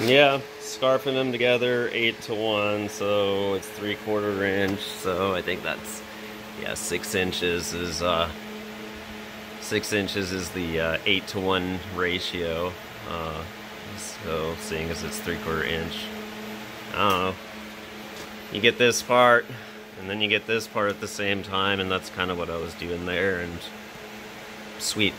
Yeah, scarfing them together, eight to one, so it's three quarter inch. So I think that's yeah, six inches is uh, six inches is the uh, eight to one ratio. Uh, so seeing as it's three quarter inch, I don't know. You get this part, and then you get this part at the same time, and that's kind of what I was doing there. And sweet.